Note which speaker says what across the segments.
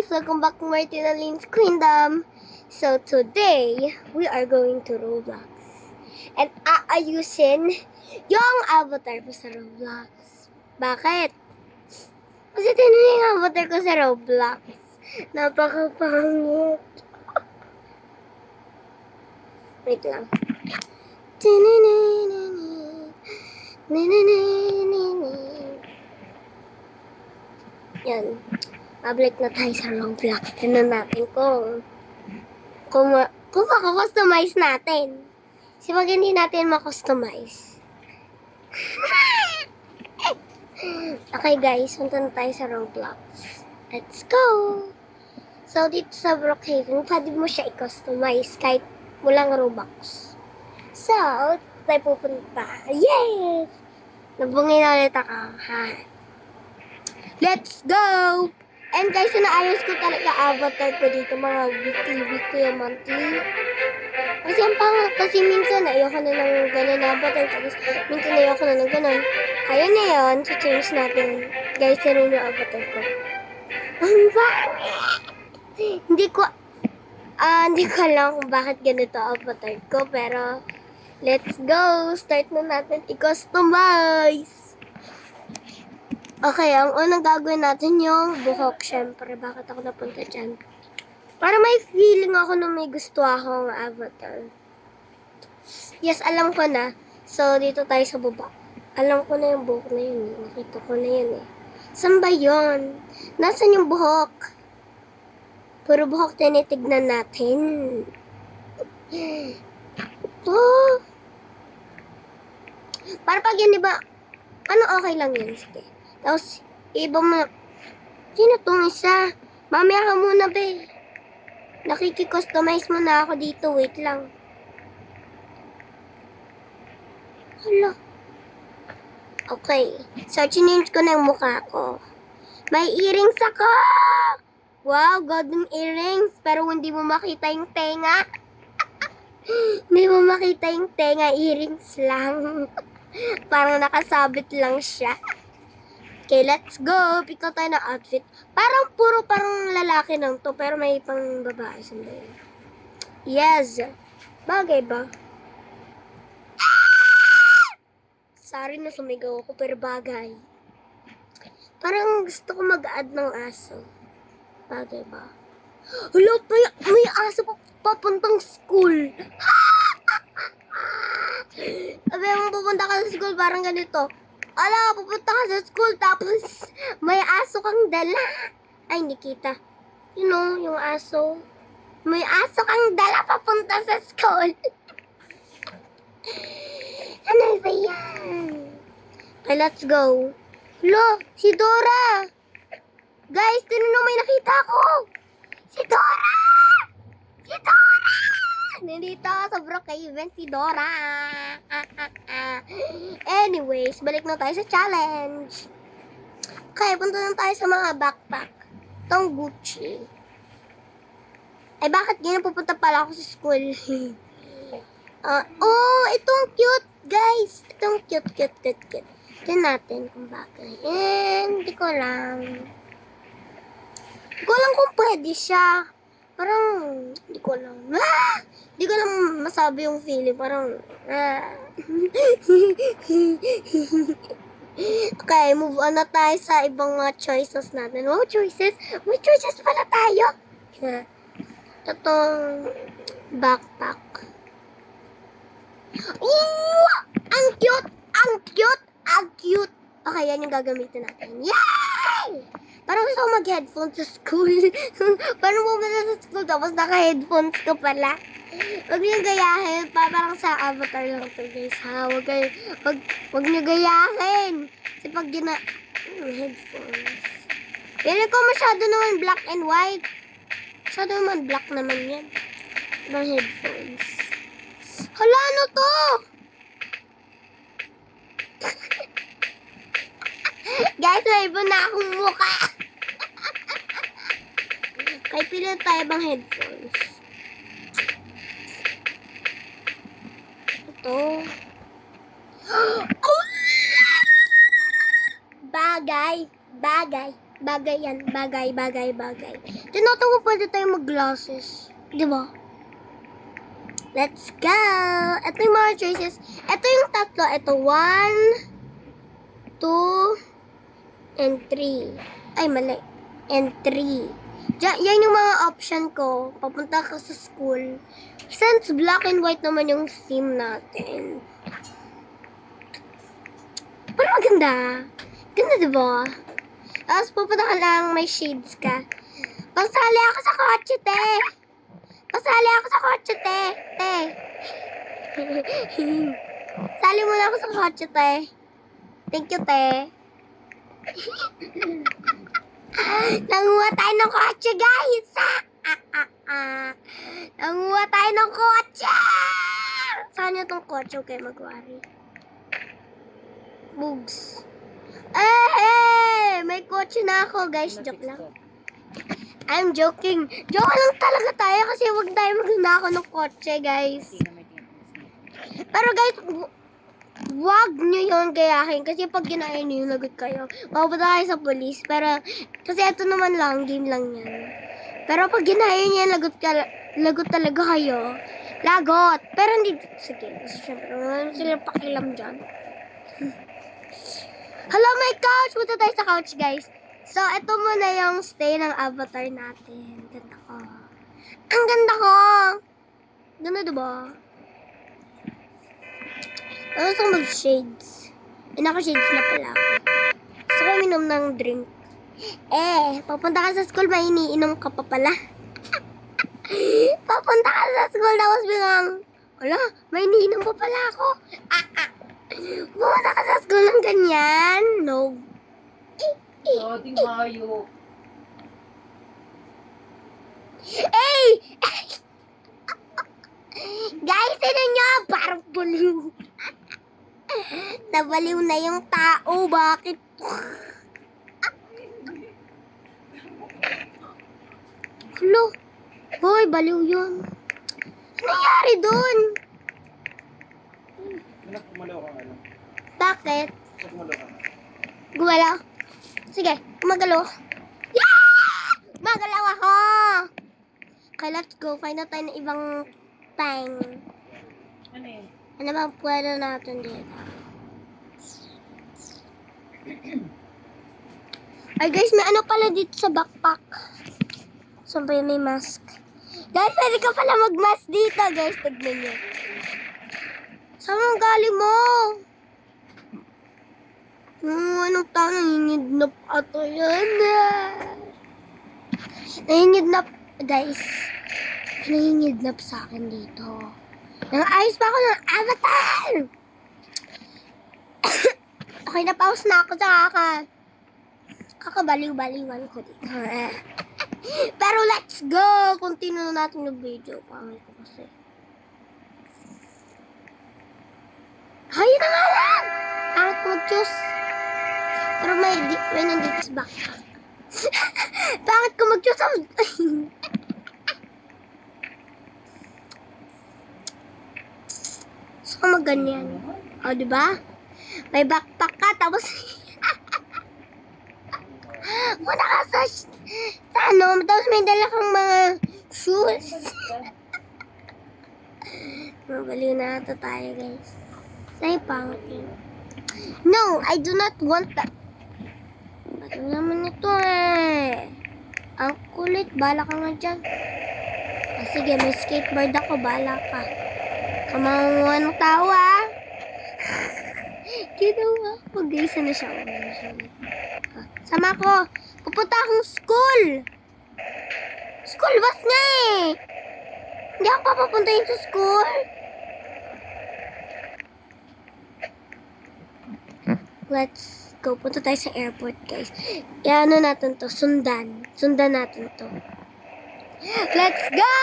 Speaker 1: guys! Welcome back to Martina Lynn's Queendom. So today, we are going to Roblox. And aayusin yung avatar ko sa Roblox. Bakit? Kasi tinan yung avatar ko sa Roblox. Napakapangit. Wait lang. Yan. Pablik na tayo sa Roblox. Tignan natin kung kung, kung makakustomize natin. Kasi pag hindi natin makustomize. okay guys, punta na tayo sa Roblox. Let's go! So, dito sa Brookhaven, pwede mo siya i-customize kahit walang Robux. So, tayo pupunta. Yay! Nabungin na ulit ako. Ha? Let's go! And guys, naayos ko talaga avatar ko dito, mga weekly, weekly, monthly. Kasi ang pangit, kasi minsan ayoko na ng ganun avatar, tapos minsan ayoko na ng ganun. Kaya na yun, so change natin. Guys, yan yung avatar ko. Ang? Hindi ko, ah, hindi ko alam kung bakit ganito avatar ko, pero let's go! Start na natin i-customize! Okay, ang unang gagawin natin yung buhok, syempre. Bakit ako napunta dyan? Para may feeling ako na may gusto akong avatar. Yes, alam ko na. So, dito tayo sa baba. Alam ko na yung buhok na yun. eh. Nakita ko na yun eh. Saan ba yun? Nasaan yung buhok? Puro buhok tinitignan natin. Ito. Para pag yun, di ba? Ano okay lang yun? Sige. Tapos, iba mo. Sino tong isa? Mamaya ka muna, be. Nakiki-customize mo na ako dito. Wait lang. Hala. Okay. So, change ko na yung mukha ko. May earrings ako! Wow, golden earrings. Pero hindi mo makita yung tenga. hindi mo makita yung tenga. Earrings lang. Parang nakasabit lang siya. Okay, let's go. Pick out tayo ng outfit. Parang puro parang lalaki lang to, pero may pang babae. Sandali. Yes. Bagay ba? Sorry na sumigaw ako, pero bagay. Parang gusto ko mag-add ng aso. Bagay ba? Hello, may, may aso pa papuntang school. Sabi mo pupunta ka sa school, parang ganito. Ala, pupunta ka sa school, tapos may aso kang dala. Ay, hindi kita. You know, yung aso. May aso kang dala papunta sa school. ano ba yan? Okay, let's go. Lo, si Dora! Guys, tinanong may nakita ko! Si Dora! Si Dora! Nandito sa Brookhaven si Dora. Anyways, balik na tayo sa challenge. Okay, punta na tayo sa mga backpack. Itong Gucci. Ay, bakit ganyan pupunta pala ako sa school? Ah, oh, itong cute, guys. Itong cute, cute, cute, cute. Tignan natin kung bagay. Eh, hindi ko lang. Hindi ko lang kung pwede siya. Parang, hindi ko lang. Ah! Ko lang masabi yung feeling. Parang, ah. okay, move on na tayo sa ibang mga choices natin. Wow, choices? May choices pala tayo. Itong backpack. Ooh! Ang cute! Ang cute! Ang cute! Okay, yan yung gagamitin natin. Yay! Parang gusto ko mag-headphones sa school. Parang pumunta sa school tapos naka-headphones ka pala. Huwag niyo gayahin. Pa, parang sa avatar lang to guys ha. Huwag, kayo, wag, wag niyo gayahin. Kasi pag gina... Hmm, headphones. Pili ko masyado naman black and white. Masyado naman black naman yan. Ibang headphones. Hala, ano to? Guys, may iba na akong mukha. Kaya pili tayo bang headphones. Ito. Oh! Bagay. Bagay. Bagay yan. Bagay, bagay, bagay. Tinatanong ko pwede tayo mag-glasses. Di ba? Let's go! Ito yung mga choices. Ito yung tatlo. Ito, one, two, and three. Ay, mali. And three. Diyan, yan yung mga option ko. Papunta ka sa school. Since black and white naman yung theme natin. Pero maganda. Ganda, di ba? Tapos pupunta ka lang, may shades ka. Pasali ako sa kotse, te. Pasali ako sa kotse, te. Te. Sali mo ako sa kotse, te. Thank you, te. Nanguha tayo ng kotse, guys. Ah, ah, ah. Nanguha tayo ng kotse. Saan niyo tong kotse? Okay, magwari. Bugs. Eh, eh, may kotse na ako, guys. Joke lang. I'm joking. Joke lang talaga tayo kasi wag tayo magnanakaw ng kotse, guys. Pero guys, wag nyo yung gayahin kasi pag ginaya nyo yung lagot kayo, mapupunta kayo sa polis. Pero, kasi ito naman lang, game lang yan. Pero pag ginaya nyo yung lagot, lagot talaga kayo, lagot. Pero hindi, sige, kasi syempre, naman sila pakialam dyan. Hello, my couch! Punta tayo sa couch, guys. So, ito muna yung stay ng avatar natin. Ganda ko. Ang ganda ko! Ganda, diba? Ano gusto ko mag-shades? Eh, naka-shades na pala ako. Gusto ko minom ng drink. Eh, papunta ka sa school, may iniinom ka pa pala. papunta ka sa school, tapos biglang, wala, may iniinom pa pala ako. Ah, ah. Pumunta ka sa school ng ganyan? No.
Speaker 2: Dating hayo.
Speaker 1: Hey! Guys, ano nyo? Parang baliw. Nabaliw na yung tao. Bakit? Hello? Hoy, baliw yun. Ano nangyari dun?
Speaker 2: Anak, kumalaw ka lang.
Speaker 1: Bakit?
Speaker 2: Kumalaw ka nga.
Speaker 1: Gumalaw? Sige, gumagalaw. Yeah! Gumagalaw ako! Okay, let's go. Find out tayo ng ibang time.
Speaker 2: Ano
Speaker 1: bang pwede natin dito? Ay guys, may ano pala dito sa backpack. Saan ba yun may mask? Guys, pwede ka pala mag-mask dito, guys. Tignan nyo. Saan ang galing mo? Hmm, anong tao nangingidnap ato yan? ah. Nangingidnap, guys. Nangingidnap sa akin dito. Nang ayos pa ako ng avatar! okay, na-pause na ako sa kaka... Kakabaliw-baliwan ko dito. Pero let's go! Continue na natin yung video. Pangit ko kasi. Hay na nga lang! Pangit ko. Pero may, may nandito sa backpack. Pangit ko mag-choose. So, magganyan. O, di ba? May backpack ka, tapos... Muna ka sa, sa ano, tapos may dala kang mga shoes. Mabaliw na ata tayo, guys. Say, pangit yun. No, I do not want that. Ba't naman ito eh? Ang kulit, bala ka nga dyan. Ah, sige, may skateboard ako, bala ka. Kamanguha ng tao ah. Ginawa ko. Guys, ano siya? Ano Sama ko. Pupunta akong school. School bus nga eh. Hindi ako papapuntahin sa school. Let's go. Punta tayo sa airport, guys. Kaya ano natin to? Sundan. Sundan natin to. Let's go!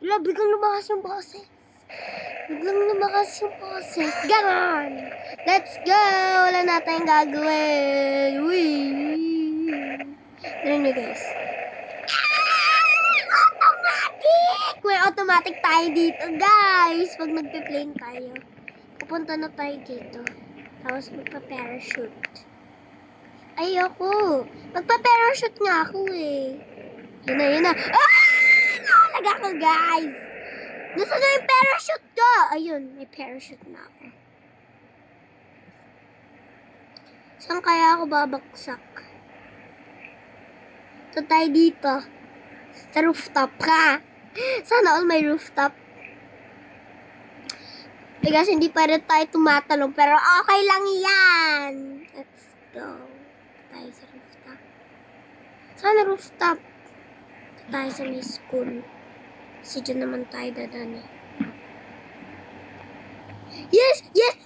Speaker 1: Wala, biglang lumakas yung boses. Biglang lumakas yung boses. Ganon! Let's go! Wala na tayong gagawin. Uy! Tara nyo, guys. Ah! Automatic! May automatic tayo dito, guys. Pag nagpe-plane tayo. Pupunta na tayo dito. Tapos magpa-parachute. Ayoko. Magpa-parachute nga ako eh. Yun na, yun na. Ah! Nakalag ako, guys! Nasaan na yung parachute ko? Ayun, may parachute na ako. Saan kaya ako babaksak? Ito tayo dito. Sa rooftop ka. Sana all may rooftop. Guys, hindi pa rin tayo tumatalong, pero okay lang yan. Let's go. Tayo sa rooftop. Sana rooftop. Tayo sa may school. Kasi dyan naman tayo dadaan eh. Yes! Yes!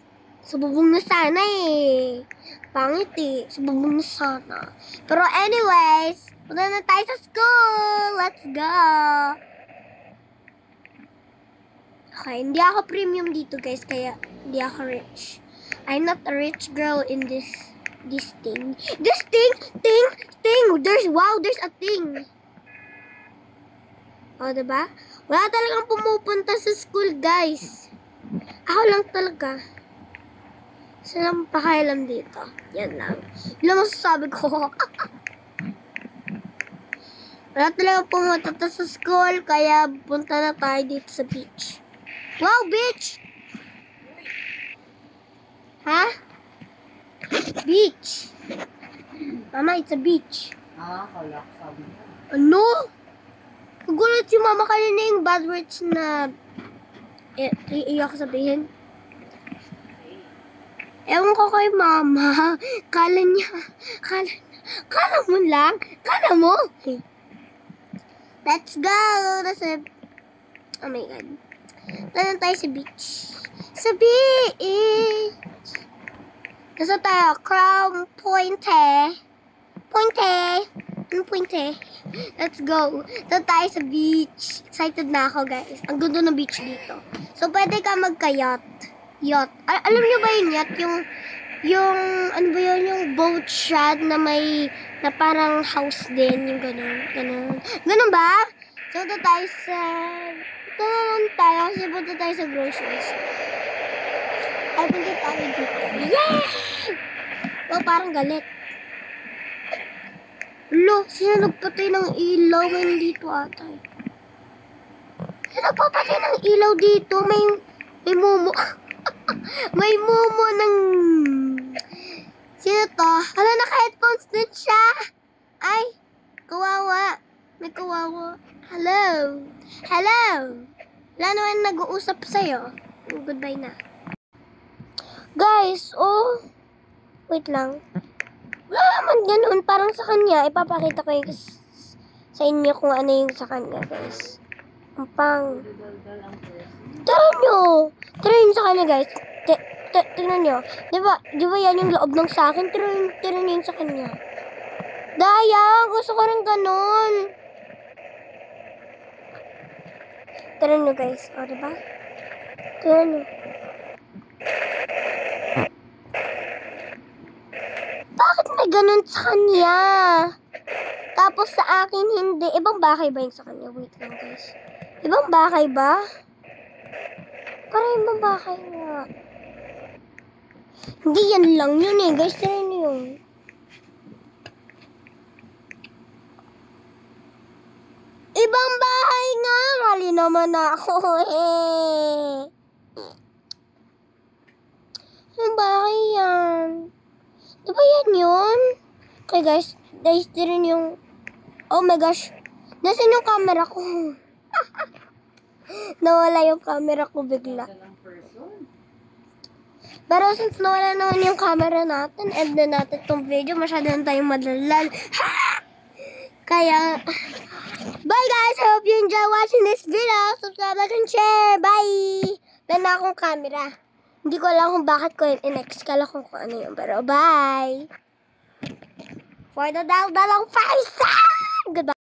Speaker 1: Sububong na sana eh. Pangit eh. Sububong na sana. Pero anyways, punta na tayo sa school. Let's go! Okay, hindi ako premium dito guys, kaya hindi ako rich. I'm not a rich girl in this this thing. This thing, thing, thing. There's wow, there's a thing. O, diba? Wala talagang pumupunta sa school, guys. Ako lang talaga. Saan ang pakialam dito? Yan lang. Yun lang masasabi ko. Wala talagang pumunta ta sa school, kaya punta na tayo dito sa beach. Wow, beach! Ha? Beach. Mama, it's a beach.
Speaker 2: Ah, kala ko sabi.
Speaker 1: Ano? Nagulat si mama kanina yung bad words na i- i- iyak sabihin. Ewan ko kay mama. Kala niya, kala, kala mo lang, kala mo. Let's go! Nasa, oh my God. Tanong tayo sa beach. Sa beach! Nasa tayo? Crown Pointe. Pointe. Ano Pointe? Let's go. Ito tayo sa beach. Excited na ako, guys. Ang ganda ng beach dito. So, pwede ka magka-yacht. Yacht. Al- alam niyo ba yung yacht? Yung, yung, ano ba yun? Yung boat siya na may, na parang house din. Yung ganun. Ganun. Ganun ba? So, ito tayo sa, ito na lang tayo kasi punta tayo sa grocery store. Ay, punta tayo dito. Yay! Oh, parang galit. Lo, sino nagpatay ng ilaw? May dito ata eh. Sino nagpapatay ng ilaw dito? May, may mumu. may mumu ng... Sino to? Hala, naka-headphones din siya. Ay, kawawa. May kawawa. Hello. Hello. Wala naman nag-uusap sa'yo. Goodbye na. Guys, oh. Wait lang. Naman ganun. Parang sa kanya. Ipapakita ko yung sa inyo kung ano yung sa kanya, guys. Ang pang... Tara nyo! Tara yun sa kanya, guys. Tingnan nyo. Di ba, di ba yan yung loob ng sa akin? Tara yun, sa kanya. Daya! Gusto ko rin ganun. Tara nyo, guys. O, di ba? Tara nyo. Bakit may ganun sa kanya? Tapos sa akin hindi. Ibang bakay ba yun sa kanya? Wait lang, guys. Ibang bakay ba? Parang ibang bakay nga. Hindi yan lang yun eh. Guys, try nyo yun. Ibang bahay nga. Kali naman ako eh. Ibang bahay yan. Di ba yan yun? Okay guys, guys, din yung... Oh my gosh. Nasaan yung camera ko? Nawala yung camera ko bigla. Pero since nawala naman yung camera natin, end na natin tong video. Masyado na tayong madalal. Kaya, bye guys! I hope you enjoy watching this video. Subscribe, and share. Bye! Wala na akong camera. Hindi ko alam kung bakit ko yun in-ex. Kala ko kung ano yun. Pero bye! For the dal dalang five stars!